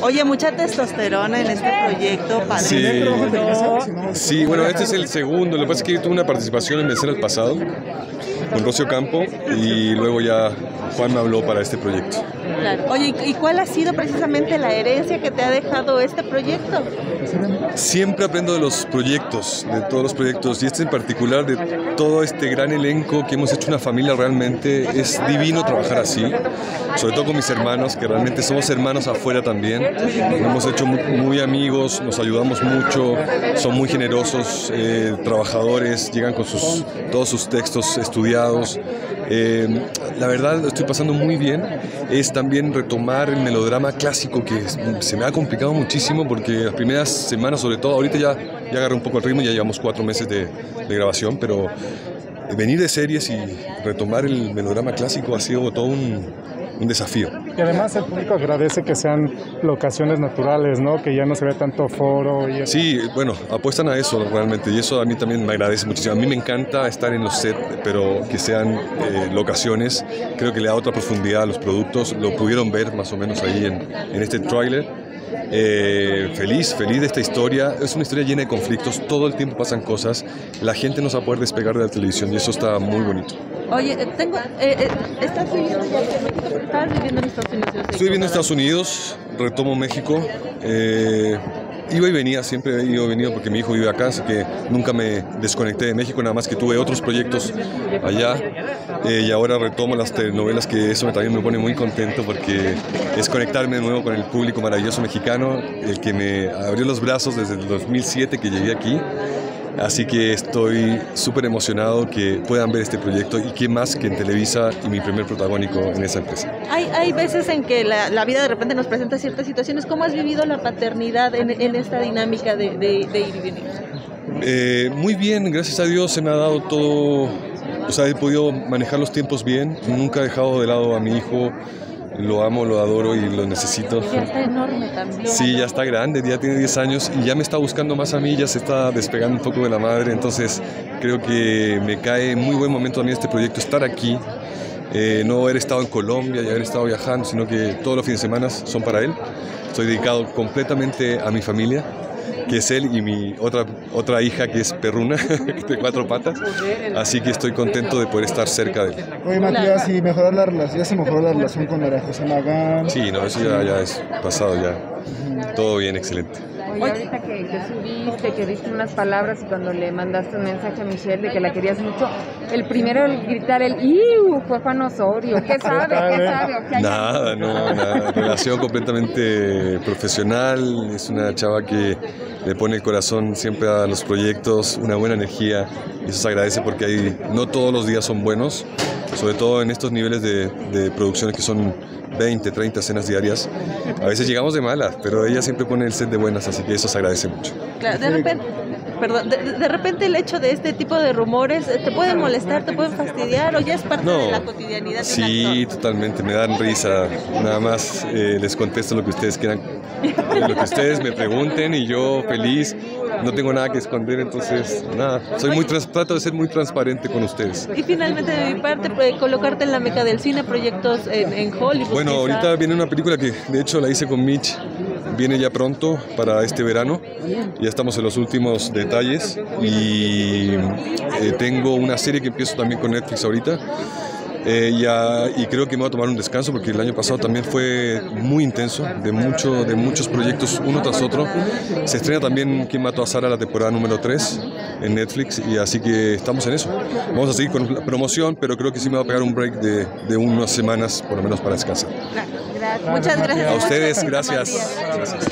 Oye, mucha testosterona en este proyecto, padre. Sí, sí, bueno, este es el segundo. Lo que pasa es que yo tuve una participación en Vencer al Pasado con Rocio Campo y luego ya Juan me habló para este proyecto. Claro. Oye, ¿y cuál ha sido precisamente la herencia que te ha dejado este proyecto? Siempre aprendo de los proyectos, de todos los proyectos, y este en particular, de todo este gran elenco que hemos hecho una familia realmente. Es divino trabajar así, sobre todo con mis hermanos, que realmente somos hermanos afuera también. Nos hemos hecho muy, muy amigos, nos ayudamos mucho, son muy generosos, eh, trabajadores, llegan con sus, todos sus textos estudiados. Eh, la verdad, estoy pasando muy bien. Es también retomar el melodrama clásico que se me ha complicado muchísimo porque las primeras semanas, sobre todo, ahorita ya, ya agarré un poco el ritmo, ya llevamos cuatro meses de, de grabación, pero venir de series y retomar el melodrama clásico ha sido todo un, un desafío. Y además el público agradece que sean locaciones naturales, ¿no? Que ya no se ve tanto foro. Y Sí, bueno, apuestan a eso realmente y eso a mí también me agradece muchísimo. A mí me encanta estar en los sets, pero que sean eh, locaciones, creo que le da otra profundidad a los productos. Lo pudieron ver más o menos ahí en, en este tráiler. Eh, feliz, feliz de esta historia. Es una historia llena de conflictos, todo el tiempo pasan cosas. La gente no se va a poder despegar de la televisión y eso está muy bonito. Oye, eh, tengo, eh, ¿estás viviendo ya en México? ¿Estabas viviendo en Estados Unidos? Estoy viviendo en Estados Unidos, retomo México. eh, iba y venía, siempre ido y venido porque mi hijo vive acá, así que nunca me desconecté de México, nada más que tuve otros proyectos allá. eh, y ahora retomo las telenovelas, que eso también me pone muy contento porque es conectarme de nuevo con el público maravilloso mexicano, el que me abrió los brazos desde el 2007 que llegué aquí. Así que estoy súper emocionado que puedan ver este proyecto y qué más que en Televisa y mi primer protagónico en esa empresa. Hay, hay veces en que la, la vida de repente nos presenta ciertas situaciones. ¿Cómo has vivido la paternidad en, en esta dinámica de, de, de ir y venir? Eh, muy bien, gracias a Dios se me ha dado todo, o sea, he podido manejar los tiempos bien, nunca he dejado de lado a mi hijo, lo amo, lo adoro y lo necesito. Ya está enorme también. Sí, ya está grande, ya tiene 10 años y ya me está buscando más a mí, ya se está despegando un poco de la madre, entonces creo que me cae muy buen momento a mí este proyecto, estar aquí, eh, no haber estado en Colombia y haber estado viajando, sino que todos los fines de semana son para él. Estoy dedicado completamente a mi familia, que es él y mi otra, otra hija que es perruna, de cuatro patas, así que estoy contento de poder estar cerca de él. Oye, Matías, y mejorar la relación, ya se mejoró la relación con María José Magán. Sí, no, eso ya, ya es pasado ya. Todo bien, excelente. Oye, ahorita que, que subiste, que diste unas palabras y cuando le mandaste un mensaje a Michelle de que la querías mucho, el primero en gritar el ¡Iu! fue Juan Osorio. ¿Qué sabe? ¿Qué sabe? Nada, no, nada. Relación completamente profesional. Es una chava que le pone el corazón siempre a los proyectos, una buena energía. Y eso se agradece porque hay, no todos los días son buenos, sobre todo en estos niveles de, de producciones que son 20, 30 escenas diarias. A veces llegamos de malas, pero ella siempre pone el set de buenas, así que eso se agradece mucho. Claro, de repente, perdón, de, de repente el hecho de este tipo de rumores eh, te pueden molestar, te pueden fastidiar o ya es parte No. de la cotidianidad de Sí, totalmente, me dan risa. Nada más eh, les contesto lo que ustedes quieran, lo que ustedes me pregunten y yo feliz. No tengo nada que esconder, entonces nada. Soy muy trans- trato de ser muy transparente con ustedes. Y finalmente de mi parte, pues, colocarte en la meca del cine, proyectos en, en Hollywood. Bueno, quizá. ahorita viene una película que de hecho la hice con Mitch. Viene ya pronto para este verano. Ya estamos en los últimos detalles. Y eh, tengo una serie que empiezo también con Netflix ahorita. Eh, ya, y creo que me voy a tomar un descanso porque el año pasado también fue muy intenso, de, mucho, de muchos proyectos uno tras otro. Se estrena también Quién mató a Sara la temporada número 3 en Netflix y así que estamos en eso. Vamos a seguir con la promoción, pero creo que sí me va a pegar un break de, de unas semanas por lo menos para descansar. Muchas gracias. A ustedes, gracias. gracias.